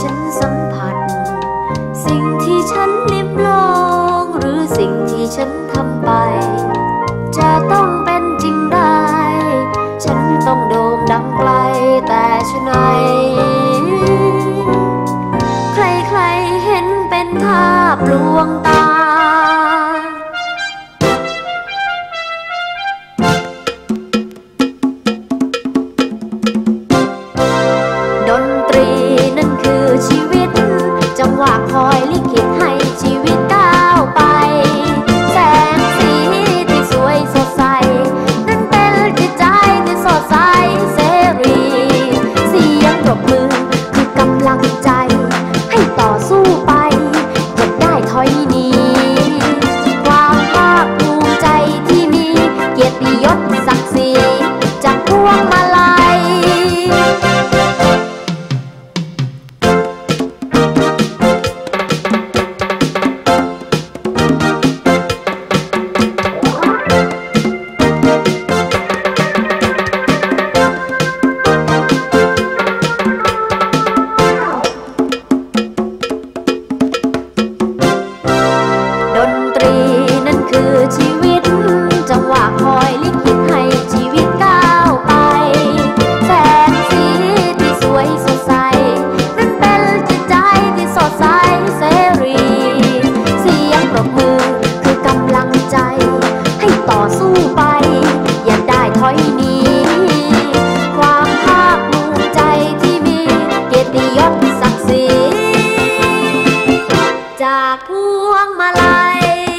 ฉันสัมผัส สิ่งที่ฉันลิบลองหรือสิ่งที่ฉันทำไป จะต้องเป็นจริงได้ ฉันต้องโด่งดังไกลแต่ชนไหนใครๆเห็นเป็นภาพลวงตาดนตรี พวงมาลัย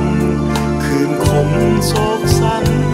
มคืนขมโศกสัน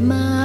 my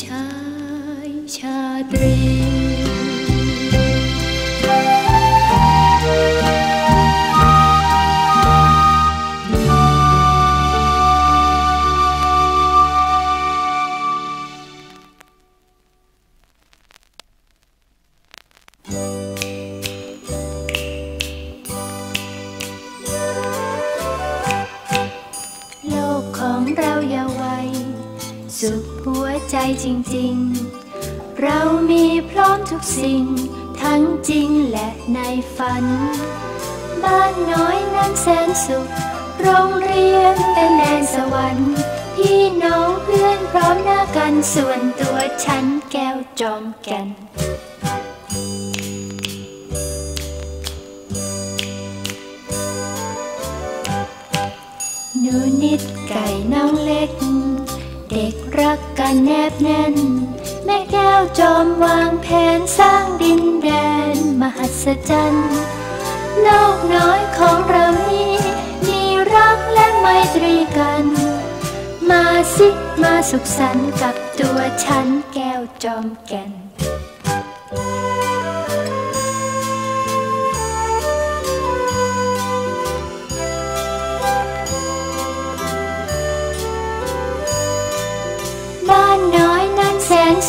chai cha tre không rau dầu. สุขหัวใจจริง ๆ เรามีพร้อมทุกสิ่ง ทั้งจริงและในฝัน บ้านน้อยนั้นแสนสุข โรงเรียนเป็นแดนสวรรค์ พี่น้องเพื่อนพร้อมหน้ากันส่วนตัวฉันแก้วจอมแก่นหนูนิดไก่น้องเล็ก รักกันแนบแน่น แม่แก้วจอมวางแผนสร้างดินแดน มหัศจรรย์นกน้อยของเรานี้มีรักและไมตรีกัน มาสิมาสุขสันต์กับตัวฉันแก้วจอมแก่น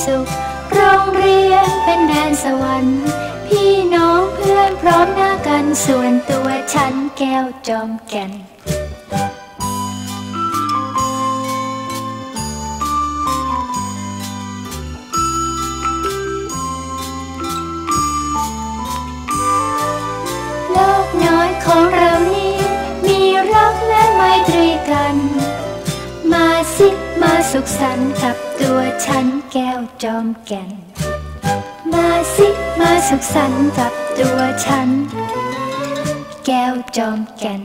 สุข โรงเรียนเป็นแดนสวรรค์ พี่น้องเพื่อนพร้อมหน้ากันส่วนตัวฉันแก้วจอมแก่นโลกน้อยของเรานี้มีรักและไมตรีกัน มาสิมาสุขสันต์กับ ตัวฉันแก้วจอมแก่น มาสิมาสุขสันต์กับตัวฉัน แก้วจอมแก่น